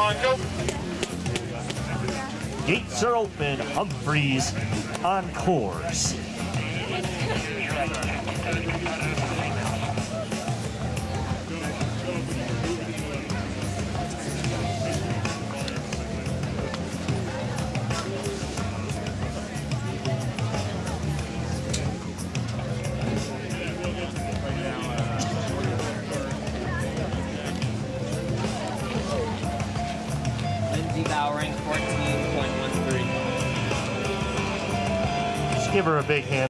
on, go. Gates are open. Humphreys on course. Bowering, 14.13. Just give her a big hand.